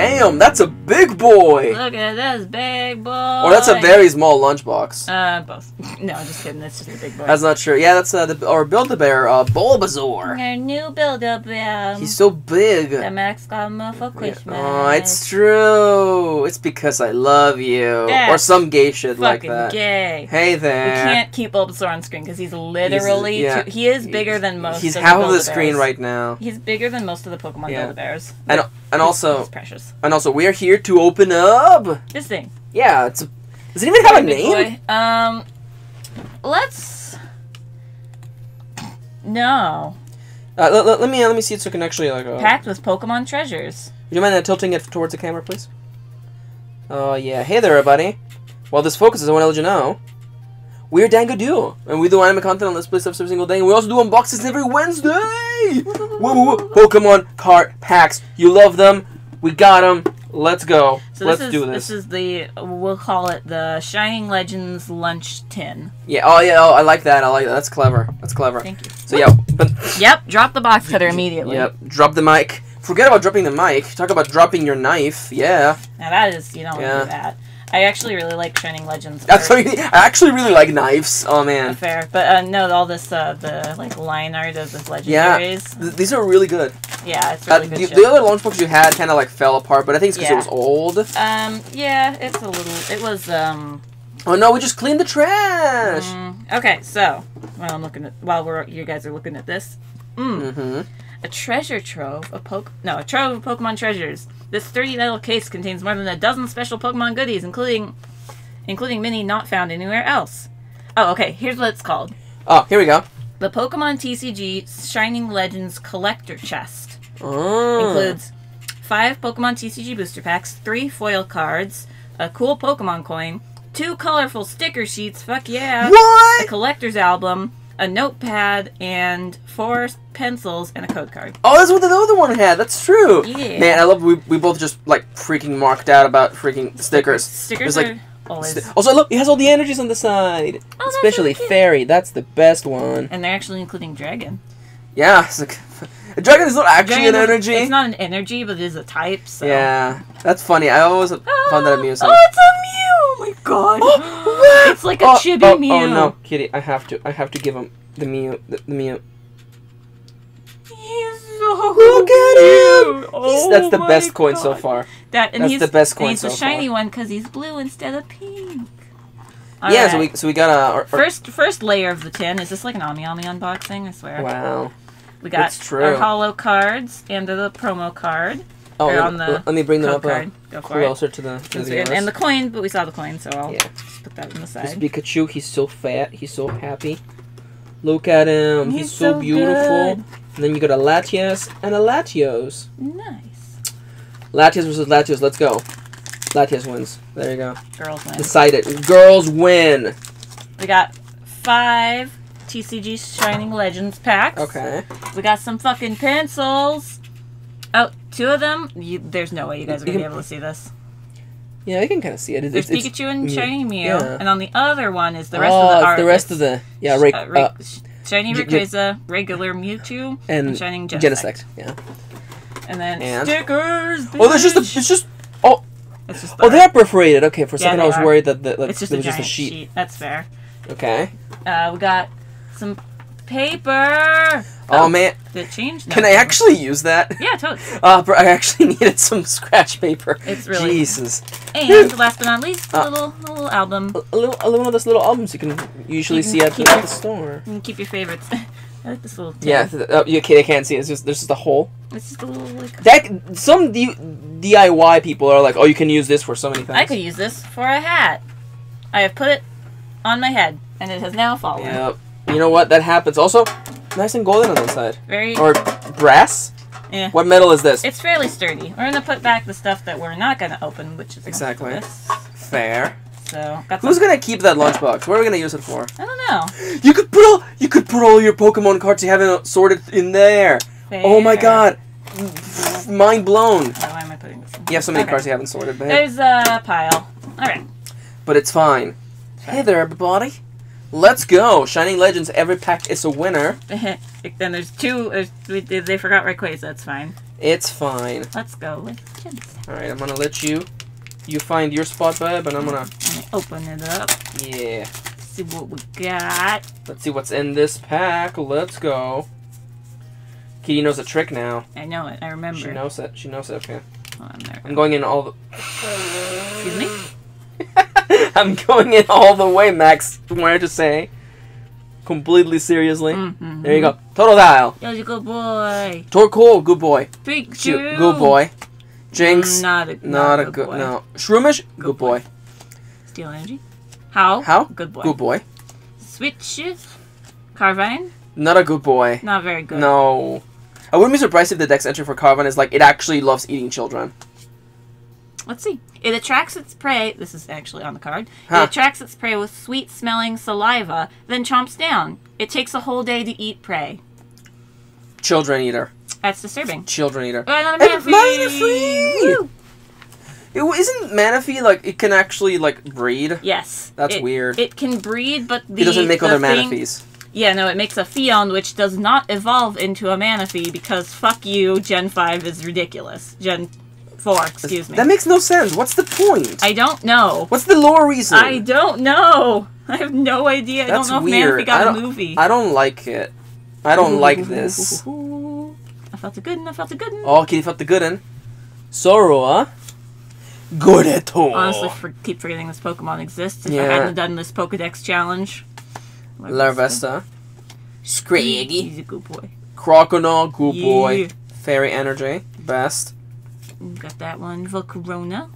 Damn, that's a big boy. Look at this big boy. Or that's a very small lunchbox. Uh, both. No, just kidding. That's just a big boy. That's not true. Yeah, that's uh, the or Build a Bear, uh, Bulbasaur. Our new Build-A-Bear. He's so big. The Max got him for Yeah. Christmas. Oh, it's true. It's because I love you, or some gay shit like fucking that. gay. Hey there. We can't keep Bulbasaur on screen because he's literally yeah. too- he is bigger than most. He's of half the of the screen right now, He's bigger than most of the Pokemon Yeah. Build-A-Bears. and and He's- also he's and also we are here to open up. This thing. Yeah, it's. A, does it even have a name? boy. Um, let's. No, Uh, let, let, let me let me see it so I can actually like. Uh, packed with Pokemon treasures. Would you mind uh, tilting it towards the camera, please? Oh, yeah. Hey there, everybody. While this focuses, I want to let you know. We're Dango Duo, and we do anime content on this place every single day, and we also do unboxings every Wednesday! woo, woo, woo. Pokemon card packs. You love them. We got them. Let's go. So Let's this is do this. this is the we'll call it the Shining Legends lunch tin. Yeah, oh, yeah, oh, I like that. I like that. That's clever. That's clever. Thank you. So, yeah, but. Yep, drop the box cutter immediately. Yep, drop the mic. Forget about dropping the mic. Talk about dropping your knife. Yeah. Now that is you don't Yeah. do that. I actually really like Shining Legends. That's art. I actually really like knives. Oh, man. fair, but uh, no, all this uh, the like line art of the Yeah. Th- these are really good. Yeah, it's Uh, good the, the other lunchbooks you had kind of like fell apart, but I think it's because Yeah. it was old. Um, yeah, it's a little. It was um. Oh no, we just cleaned the trash. mm, okay, so while I'm looking at while we're you guys are looking at this, mm, Mm-hmm. A treasure trove of poke no a trove of Pokemon treasures. This sturdy metal case contains more than a dozen special Pokemon goodies, including including many not found anywhere else. Oh, okay. Here's what it's called: Oh, here we go. the Pokemon TCG Shining Legends Collector Chest. Oh. includes five Pokemon TCG booster packs, three foil cards, a cool Pokemon coin, two colorful sticker sheets, fuck yeah, What? a collector's album, a notepad, and four pencils and a code card. Oh, that's what the other one had. That's true. Yeah. Man, I love we, we both just like freaking marked out about freaking stickers. Stickers It's like are always. sti- also look, it has all the energies on the side. Oh, that's Especially really fairy. That's the best one. and they're actually including dragon. Yeah. It's like, a dragon is not actually an energy. It's not an energy, but it is a type. So. Yeah, that's funny. I always ah, found that amusing. Oh, it's a Mew! Oh my god! what? It's like a oh, chibi oh, oh Mew. Oh no, Kitty! I have to. I have to give him the Mew. The, the Mew. He's so Look at him! Oh that's the best coin so far. That and That's he's the best coin he's so a shiny far. one because he's blue instead of pink. yeah, so we so we got a. Our, our- first first layer of the tin. Is this like an Ami Ami unboxing? I swear. wow. We got That's true. our hollow cards and the promo card. Oh, let, the let me bring them up uh, card. Go for it. closer to the to And, the and the coin, but we saw the coin, so I'll Yeah. just put that on the side. This. Pikachu, he's so fat. He's so happy. Look at him. He's, He's so, so beautiful. good. And then you got a Latias and a Latios. Nice. Latias versus Latios. Let's go. Latias wins. There you go. Girls win. Decided. Girls win. We got five TCG Shining Legends packs. Okay. We got some fucking pencils. Oh, two of them. You, there's no way you guys are gonna be able to see this. Yeah, I can kind of see it. It's, There's it's, Pikachu and. Shiny Mew, Yeah. and on the other one is the rest oh, of the art. the rest of the yeah, Rick, uh, uh, Rick- Shiny Rayquaza, regular Mewtwo, and and Shining Genesect. Genesect. Yeah. And then And- stickers. Oh, there's just a, it's just It's just the oh art. they're perforated. Okay, for a Yeah, second I was are. worried that the, that It's just it a just a sheet. sheet. That's fair. Okay. Uh, we got some paper. Oh, man, Did change? No, can I actually use that? Yeah, totally. Uh, I actually needed some scratch paper. It's really- Jesus. And last but not least, Uh, a little a little album. A, little, a little of those little albums you can usually You can see at, keep at your- the store. You can keep your favorites. I like this little. tin. Yeah, oh, you, okay, they can't see. it. It's just there's just a hole. It's just a little like. That some D- DIY people are like, oh, you can use this for so many things. I could use this for a hat. I have put it on my head, and it has now fallen. Yeah. You know what? That happens. Also, nice and golden on the inside. Very. Or brass. Yeah. What metal is this? It's fairly sturdy. We're gonna put back the stuff that we're not gonna open, which is Exactly. Fair. So got Who's some- gonna keep that lunchbox? What are we gonna use it for? I don't know. You could put all you could put all your Pokemon cards you haven't sorted in there. Oh my god. Mind blown. Oh, why am I putting this? In? You have so many Okay. cards you haven't sorted, babe. There's a pile. All right. But it's fine. Hey there, everybody. Let's go. Shining Legends, every pack is a winner. then there's two. There's, they forgot Rayquaza. That's fine. It's fine. Let's go with gems. All right, I'm gonna let you. You find your spot, babe, and I'm gonna. Open it up. Yeah. See what we got. Let's see what's in this pack. Let's go. Kitty knows a trick now. I know it. I remember. She knows it. She knows it. Okay. Oh, On there. I'm going in all the. Excuse me. I'm going in all the way, Max. I wanted to say. Completely seriously. Mm-hmm. There you go. Totodile. Yo, you good boy. Torkoal, good boy. Big Shoot, good boy. Jynx, Not a not, a good. boy. No. Shroomish, good, Good boy. boy. Steel energy. How? How? Good boy. Good boy. Switch. Carnivine. Not a good boy. Not very good. No. I wouldn't be surprised if the dex entry for Carnivine is like it actually loves eating children. Let's see. It attracts its prey. This is actually on the card. Huh. It attracts its prey with sweet smelling saliva, then chomps down. It takes a whole day to eat prey. Children eater. That's disturbing. Children eater. And Manaphy! It, isn't Manaphy like it can actually like breed? Yes. That's It- weird. It can breed, but the it doesn't make other thing- Manaphys. Yeah, no, it makes a Phione, which does not evolve into a Manaphy because fuck you, Gen 5 is ridiculous. Gen 4, excuse me. That makes no sense. What's the point? I don't know. What's the lore reason? I don't know. I have no idea. I don't know weird. if Manaphy got I a movie. I don't like it. I don't like this. I felt it good I felt it good. Oh, Kitty felt the good in. Good at all. Honestly, for, keep forgetting this Pokemon exists. If I Yeah. hadn't done this Pokedex challenge. Larvesta. Scraggy. He's a good boy. Croconaw, good boy. Yeah. Fairy Energy, best. Got that one. Volcarona.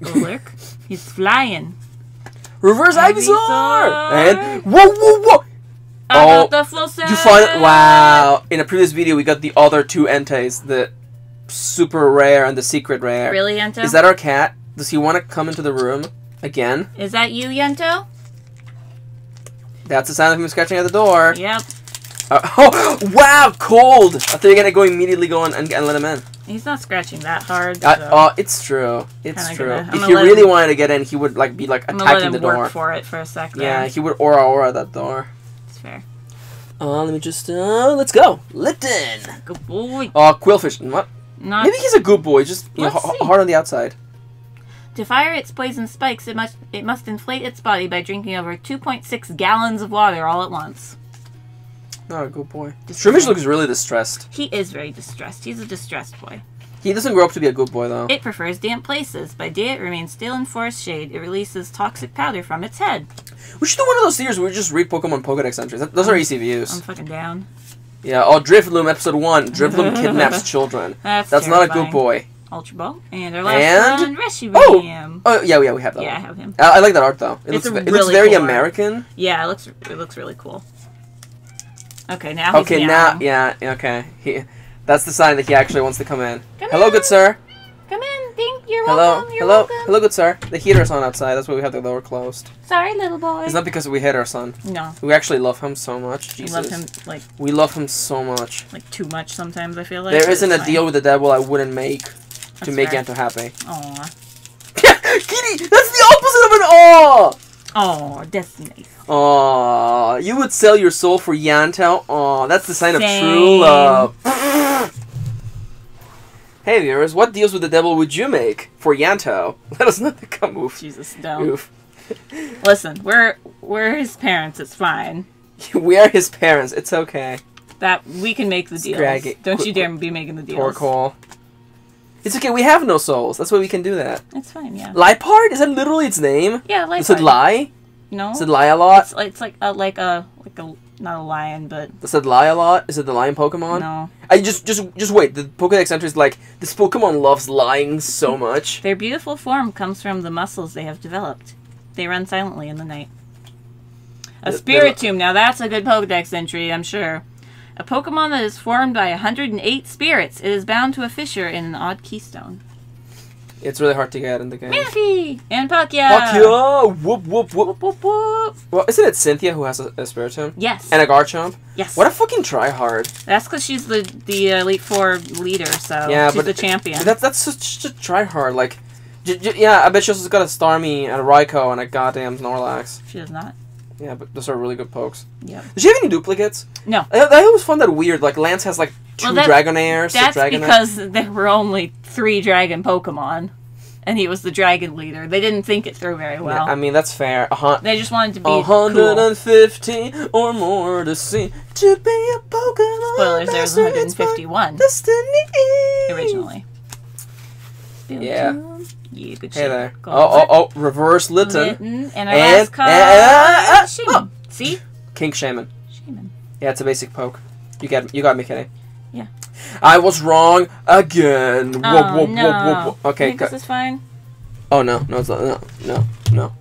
Golurk. He's flying. Reverse Ivysaur! Ivysaur! And whoa, whoa, whoa! I Oh, got the flow You find wow! In a previous video, we got the other two Entei, the super rare and the secret rare. Really, Ianto? Is that our cat? Does he want to come into the room again? Is that you, Ianto? That's the sound of him scratching at the door. Yep. Uh, oh, wow, cold! I thought you were gonna go immediately go and, and, and let him in. He's not scratching that hard. Uh, so oh, it's true. It's Kinda true. gonna- if he really him- wanted to get in, he would like be like I'm let attacking him the work door. for it for a second. Yeah, he would aura aura that door. It's fair. Uh, let me just uh, let's go. Lipton. Good boy. Oh, Qwilfish. What? Not Maybe he's a good boy. Just you know, hard on the outside. To fire its poison spikes, it must it must inflate its body by drinking over 2.6 gallons of water all at once. Not a good boy. Shroomish looks really distressed. He is very distressed. He's a distressed boy. He doesn't grow up to be a good boy though. It prefers damp places. By day, it remains still in forest shade. It releases toxic powder from its head. we should do one of those series where we just read Pokemon Pokedex entries. Those are easy views. I'm fucking down. yeah. Oh, Drifloon episode one. Drifloon kidnaps children. That's That's not a good boy. Ultra Ball. And our last And- one, Reshiram. Oh! Oh yeah, yeah, we have that. Yeah, I have him. I, I like that art though. It It's looks a ve- it looks very cool art. American. Yeah, it looks it looks really cool. Okay, now he's Okay, now yeah, okay. He, that's the sign that he actually wants to come in. Come Hello, in. good sir. Come in, Dink. You're Hello, welcome. You're hello, welcome. hello, good sir. The heater's on outside. That's why we have the door closed. Sorry, little boy. It's not because we hate our son. no, We actually love him so much. Jesus. love him like We love him so much. like too much sometimes. I feel like there isn't a fine. deal with the devil I wouldn't make to make fair. Ianto happy. Aw, Kitty, that's the opposite of an aw. Oh, that's nice. Aw, you would sell your soul for Ianto. Oh, that's the sign of true love. hey viewers, what deals with the devil would you make for Ianto? Let us know in the com- oof. Jesus, don't. Oof. Listen, we're we're his parents. It's fine. we are his parents. It's okay. That we can make the deals. Scraggy. Don't you dare be making the deals. Torkoal. It's okay. We have no souls. That's why we can do that. It's fine. Yeah. Liepard? Is that literally its name? Yeah, like Does it lie? No. Does it lie a lot? It's, it's like a like a like a not a lion, but Does it lie a lot? Is it the lion Pokemon? no. I just just just wait. The Pokedex entry is like this Pokemon loves lying so much. Their beautiful form comes from the muscles they have developed. They run silently in the night. A The- Spiritomb, now that's a good Pokedex entry, I'm sure. A Pokemon that is formed by 108 spirits. It is bound to a fissure in an odd keystone. It's really hard to get in the game. Manaphy! And Palkia! Fuck yeah! Oh, whoop whoop whoop. Whoop, whoop, whoop. Well, isn't it Cynthia who has a, a Spiritomb Yes. and a Garchomp? yes. What a fucking tryhard! That's because she's the, the Elite Four leader, so Yeah, she's but the champion. That's that's such a tryhard. Like, yeah, I bet she also got a Starmie and a Raikou and a goddamn Snorlax. She does not. Yeah, but those are really good pokes. Yeah. Does she have any duplicates? No. I, I always found that weird. Like Lance has like two Well, that- Dragonairs. That's Dragonair. because there were only three dragon Pokemon, and he was the dragon leader. They didn't think it through very well. Yeah, I mean that's fair. A hun- they just wanted to be A cool. hundred and fifty or more to see to be a Pokemon. Spoilers, there was master, it's my 151 Destiny. originally. Yeah. Yeah, good Hey there. Go Oh, oh, oh, reverse Litten. Litten, and our And- last card, and- uh, Shaman. See? King Shaman. Shaman. Yeah, it's a basic poke. You got you got me kidding. Yeah. I was wrong again. Oh, Whoop, whoop, no. whoop, whoop, whoop. Okay. I think go- this is fine. Oh no, no, it's not. No, no, no.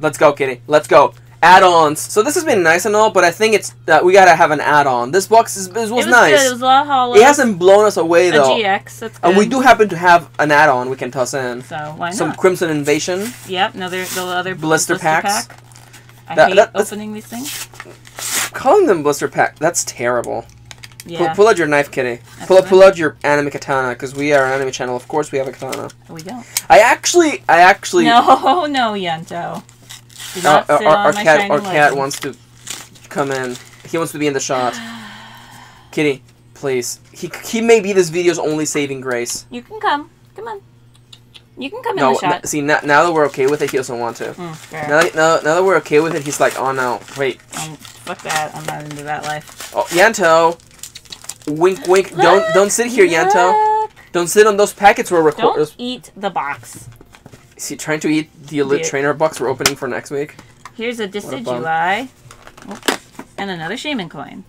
Let's go, Kitty. Let's go. Add-ons. So this has been nice and all, but I think it's uh, we gotta have an add-on. This box is, was, was nice. good. It was a lot hollow. It hasn't blown us away a though, GX. That's good. and we do happen to have an add-on we can toss in. So why Some not? Crimson Invasion. Yep. Another the other Blister packs. pack. I That- hate that- opening these things. Calling them blister pack. That's terrible. Pull, Yeah. pull out your knife, Kitty. That's Pull, pull out your anime katana, because we are an anime channel. Of course, we have a katana. we don't. I actually, I actually, No, no, Ianto. Do Uh, not our, sit our, on our my cat, shiny our cat legs. wants to come in. He wants to be in the shot. Kitty, please. He he may be this video's only saving grace. You can come. Come on. You can come No, in the shot. see now, now that we're okay with it, he doesn't want to. Mm. Now that, now, now that we're okay with it, he's like, oh no, wait, Um, fuck that. I'm not into that life. oh Ianto, wink wink, don't don't sit here, Ianto. Don't sit on those packets we're recording. Don't eat the box. Is he trying to eat the elite Yeah. trainer box we're opening for next week? Here's a a bum. Decidueye. Oh, and another Shaman coin.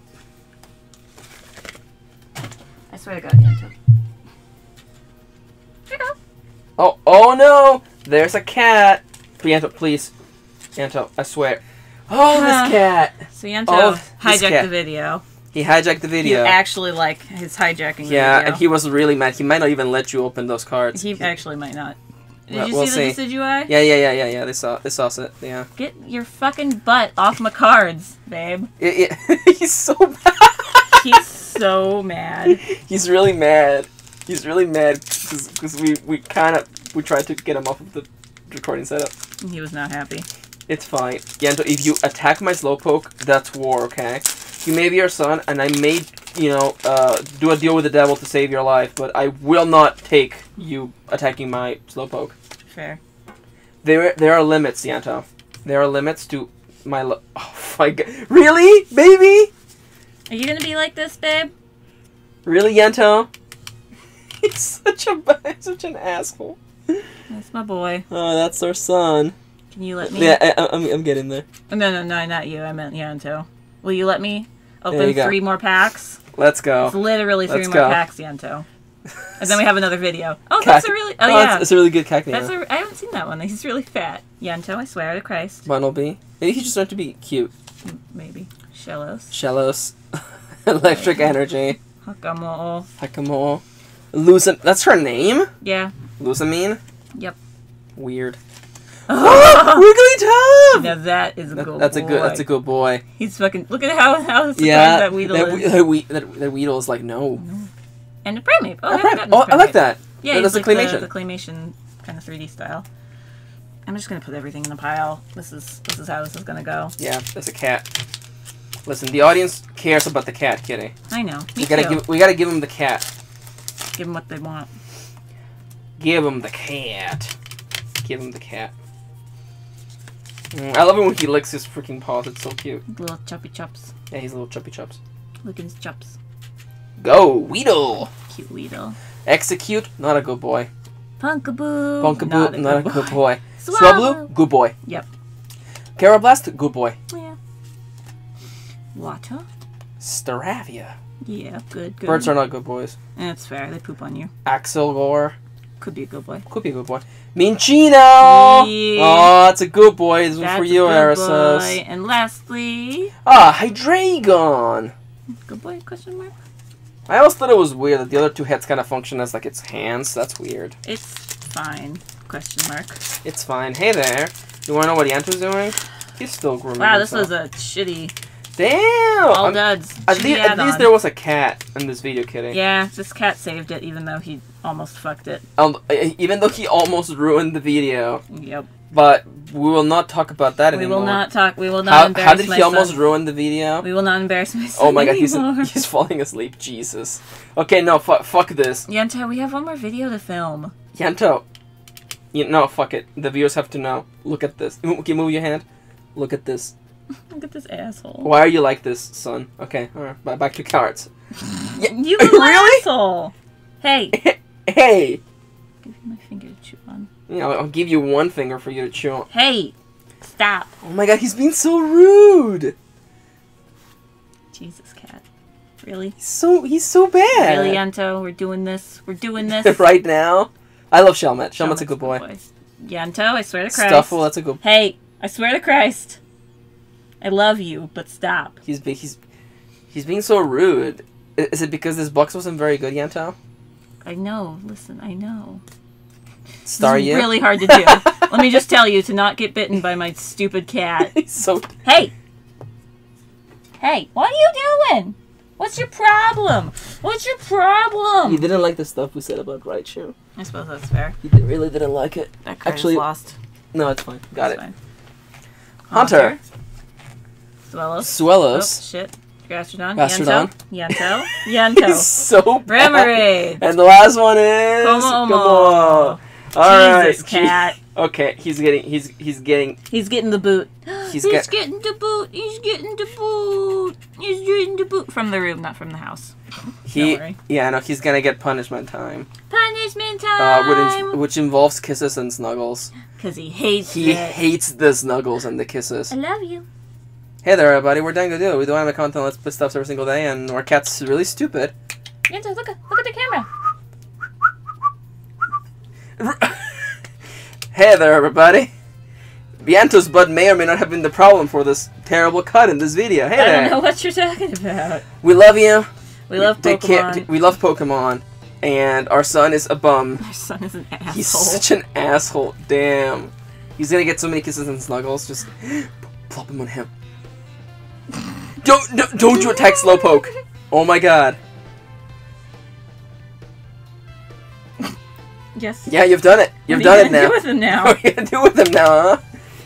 I swear to God, Ianto. Here you go. Oh, oh no! There's a cat. Ianto, please. Ianto, I swear. Oh, this cat! So Ianto Oh, hijacked cat. the video. He hijacked the video. He video. actually like his hijacking yeah, the and he was really mad. He might not even let you open those cards. video. He actually might not. Did Well, you we'll see the see. Decidueye? Yeah, yeah, yeah, yeah, yeah. They saw, they saw it. Yeah. Get your fucking butt off my cards, babe. It- it- he's so mad. He's so mad. He's really mad. He's really mad because we we kind of we tried to get him off of the recording setup. He was not happy. It's fine. Ianto, if you attack my slowpoke, that's war, okay? You may be our son, and I may, you know, uh, do a deal with the devil to save your life, but I will not take you attacking my slowpoke. Fair. There, there are limits, Ianto. There are limits to my. Lo- oh my god! Really, baby? Are you gonna be like this, babe? Really, Ianto? He's such a he's such an asshole. That's my boy. Oh, that's our son. Can you let me? Yeah, I, I- I'm, I'm getting there. No, no, no, not you. I meant Ianto. Will you let me open three more packs? Let's go. It's literally 3 Let's more go. packs, Ianto. And then we have another video. Oh, Cac- that's a really. Oh, Oh, yeah. it's, a really good cacnea. That's a, I haven't seen that one. He's really fat. Ianto, I swear to Christ. Bumblebee. Maybe he just wanted to be cute. Maybe. Shellos. Shellos. Electric energy. Hakamo. Hakamo. Lucam. That's her name? Yeah. Lusamine? Yep. Weird. Wigglytuff! now that is a That- good that's a good. boy. That's a good boy. He's fucking. Look at how how surprised Yeah, that Weedle that, is. that, we, that, that Weedle is like no. Mm-hmm. And a Primeape. Oh, Oh, I, oh, this I like that. Yeah, That- that's like a claymation. The, the claymation kind of 3D style. I'm just gonna put everything in a pile. This is this is how this is gonna go. Yeah, there's a cat. Listen, the audience cares about the cat, Kitty. I know. Me We gotta too. give. We gotta give him the cat. Give them what they want. Give him the cat. Give him the cat. Mm, I love it when he licks his freaking paws. It's so cute. Little choppy chops. Yeah, he's little chuppy chops. Look at his chops. Go, Weedle. Cute Weedle. Exeggcute, not a good boy. Pumpkaboo. Pumpkaboo, not, a good boy. Swablu. Swablu, good boy. Yep. Karrablast, good boy. Yeah. Water. Staravia. Yeah, good, good. Birds are not good boys. That's fair. They poop on you. Axelgore, Could be a good boy. could be a good boy. Minccino! Yeah. Oh, that's a good boy. This one's for you, good And lastly, Ah, Hydreigon. good boy? Question mark. I always thought it was weird that the other two heads kind of function as like its hands. That's weird. It's fine. Question mark. It's fine. Hey there. You want to know what Ianto's doing? He's still grooming Wow, this himself. was a shitty. Damn! All duds. at, least, at least there was a cat in this video, Kitty. Yeah, this cat saved it, even though he almost fucked it. Um, even though he almost ruined the video, Yep. But we will not talk about that We anymore. We will not talk. We will not How, embarrass how did he almost ruin the video? We will not embarrass my son Oh my god, he's anymore. he's falling asleep. Jesus. Okay, no, fu- fuck this. Ianto, we have one more video to film. Ianto. You, no, fuck it. The viewers have to know. Look at this. Can you move your hand. Look at this. Look at this asshole. Why are you like this, son? Okay, alright. Back to cards. Yeah, You really? asshole. Hey. Hey. Give me my finger to chew on. Know, I'll give you one finger for you to chew on. Hey. Stop. Oh my god, he's being so rude. Jesus, cat. Really? He's so he's so bad. Really, Ianto? We're doing this. We're doing this. right now. I love Shelmet. Shelmet's a good boy. Ianto, I swear to Christ. Stufful, that's a good. Hey, I swear to Christ. I love you, but stop. He's be- he's he's being so rude. Is it because this box wasn't very good, Ianto? I know. Listen, I know. Star this is you? really hard to do. Let me just tell you to not get bitten by my stupid cat. So Hey! Hey, what are you doing? What's your problem? What's your problem? He didn't like the stuff we said about right Raichu. I suppose that's fair. He did, really didn't like it. That card Actually- lost. No, it's fine. Got It's it. fine. Hunter. Swellos. Oh, shit. Gastrodon. Gastrodon. Ianto. Ianto. Ianto. So bad. Remoraid. And the last one is Como Como. Omo. All right. Jesus, cat. Okay, he's getting he's he's getting He's getting the boot. He's He's, get- getting the boot. He's getting the boot. He's getting the boot from the room, not from the house. he yeah no he's gonna get punishment time. Punishment Uh, time. which, which involves kisses and snuggles. Because he hates He it. hates the snuggles and the kisses. I love you. Hey there, everybody. We're Dango Duo. We do anime content. Let's put stuff every single day, and our cat's really stupid. Ianto, look at look at the camera. hey there, everybody. Ianto's butt may or may not have been the problem for this terrible cut in this video. Hey I there. don't know what you're talking about. We love you. We love care- Pokemon. We love Pokemon. And our son is a bum. Our son is an asshole. He's such an asshole. Damn. He's gonna get so many kisses and snuggles. Just plop him on him. Don't, don't, don't you attack Slowpoke. Oh my god. yes. Yeah, you've done it. You've What are done you it gonna now. Do with him now? What are you gonna do with him now, huh?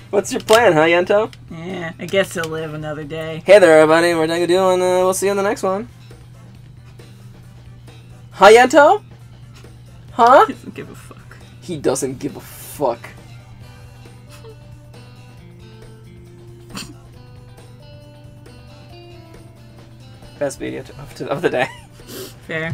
What's your plan, huh, Ianto? yeah, I guess he'll live another day. Hey there, everybody. We're Dango Duo, and uh, we'll see you in the next one. Huh, Ianto? Huh? He doesn't give a fuck. He doesn't give a fuck. Best video of, of the day. Fair.